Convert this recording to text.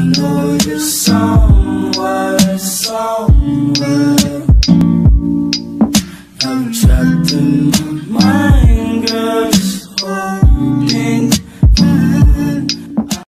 I know you're somewhere, somewhere. I'm trapped in